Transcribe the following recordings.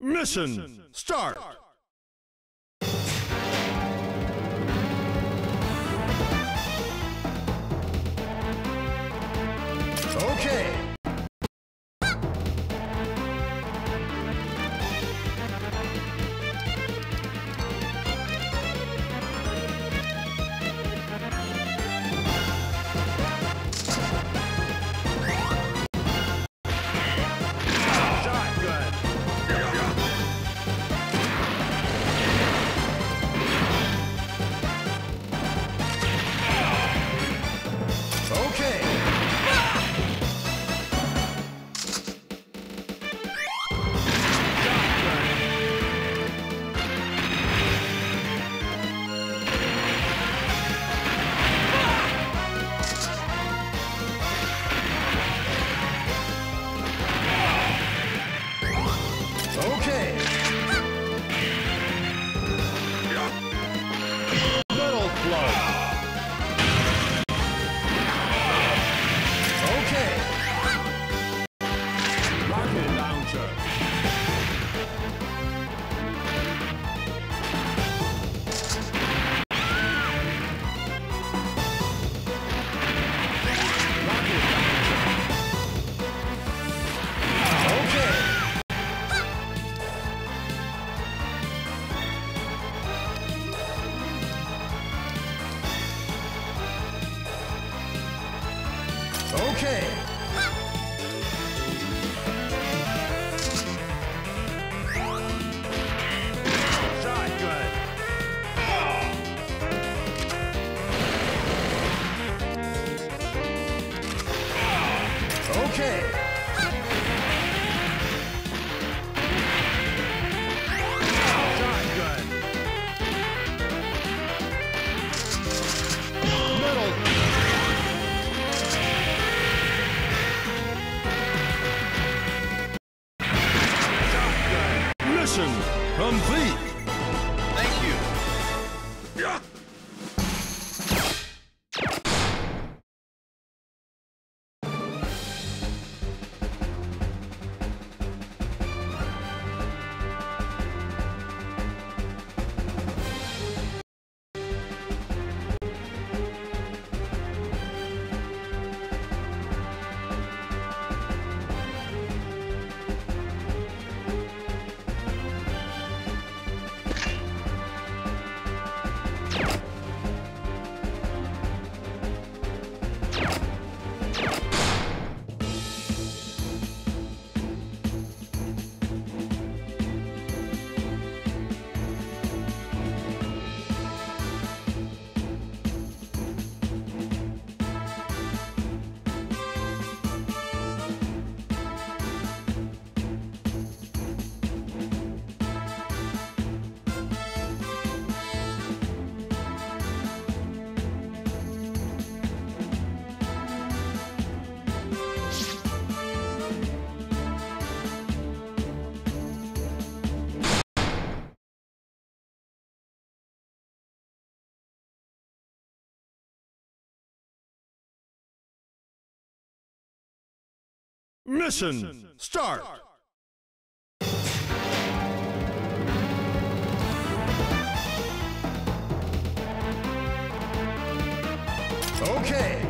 Mission start! Okay. Mission start. Okay.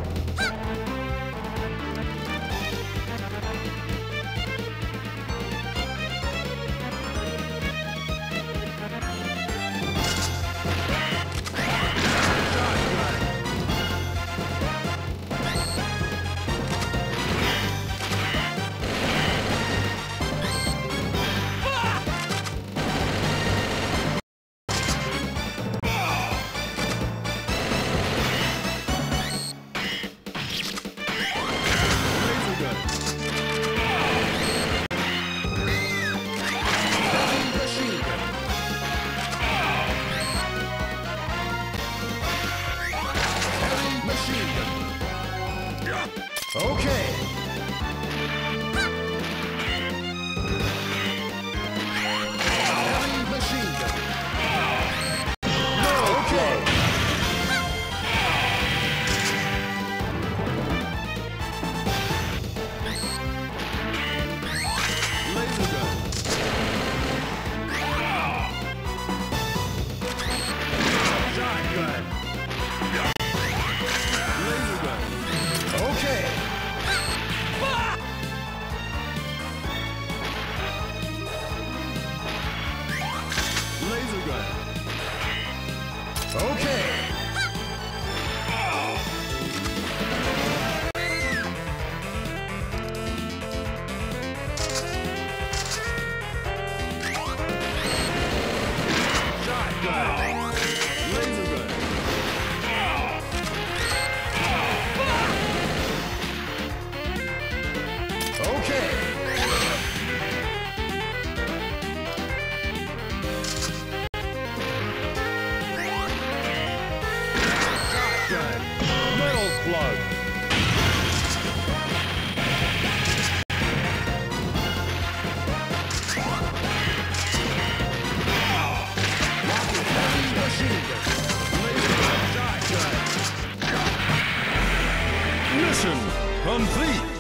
Complete.